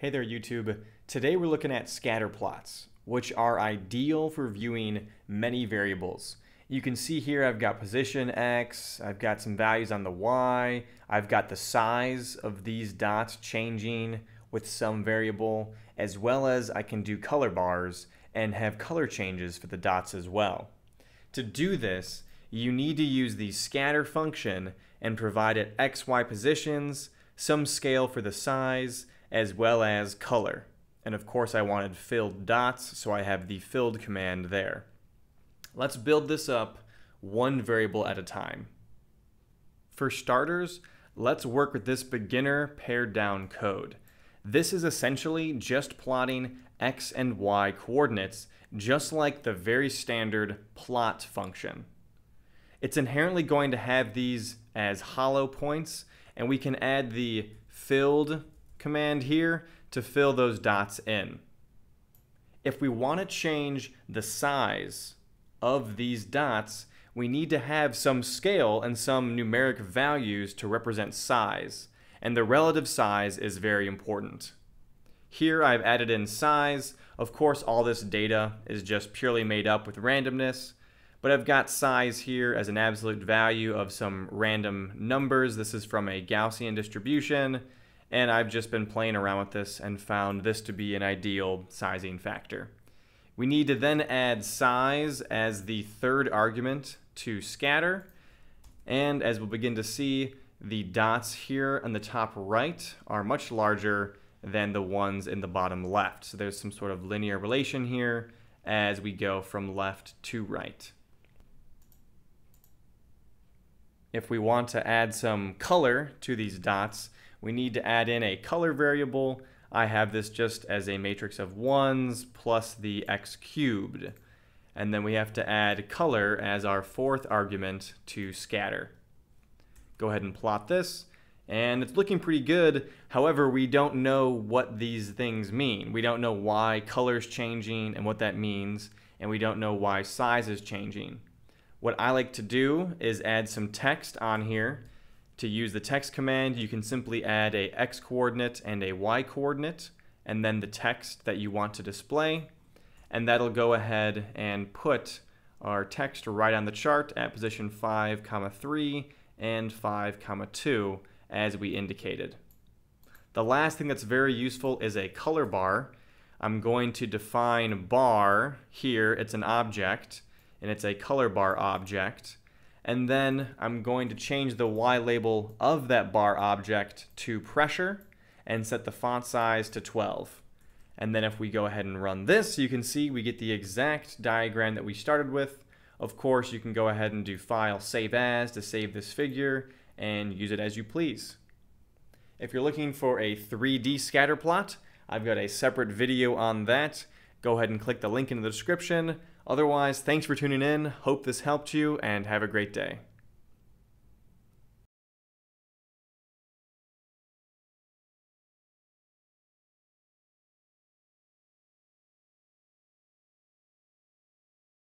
Hey there YouTube. Today we're looking at scatter plots, which are ideal for viewing many variables. You can see here I've got position X, I've got some values on the Y, I've got the size of these dots changing with some variable, as well as I can do color bars and have color changes for the dots as well. To do this, you need to use the scatter function and provide it XY positions, some scale for the size, as well as color. And of course I wanted filled dots, so I have the filled command there. Let's build this up one variable at a time. For starters, let's work with this beginner pared down code. This is essentially just plotting x and y coordinates, just like the very standard plot function. It's inherently going to have these as hollow points, and we can add the filled command here to fill those dots in. If we want to change the size of these dots, we need to have some scale and some numeric values to represent size, and the relative size is very important. Here I've added in size. Of course, all this data is just purely made up with randomness, but I've got size here as an absolute value of some random numbers. This is from a Gaussian distribution, and I've just been playing around with this and found this to be an ideal sizing factor. We need to then add size as the third argument to scatter, and as we'll begin to see, the dots here on the top right are much larger than the ones in the bottom left. So there's some sort of linear relation here as we go from left to right. If we want to add some color to these dots, we need to add in a color variable. I have this just as a matrix of ones plus the x cubed. And then we have to add color as our fourth argument to scatter. Go ahead and plot this. And it's looking pretty good. However, we don't know what these things mean. We don't know why color's changing and what that means. And we don't know why size is changing. What I like to do is add some text on here to use the text command, you can simply add a x coordinate and a y coordinate, and then the text that you want to display. And that'll go ahead and put our text right on the chart at position 5, comma 3 and 5, comma 2 as we indicated. The last thing that's very useful is a color bar. I'm going to define bar here. It's an object, and it's a color bar object and then I'm going to change the Y label of that bar object to pressure and set the font size to 12. And then if we go ahead and run this, you can see we get the exact diagram that we started with. Of course, you can go ahead and do File, Save As to save this figure and use it as you please. If you're looking for a 3D scatter plot, I've got a separate video on that. Go ahead and click the link in the description. Otherwise, thanks for tuning in. Hope this helped you and have a great day.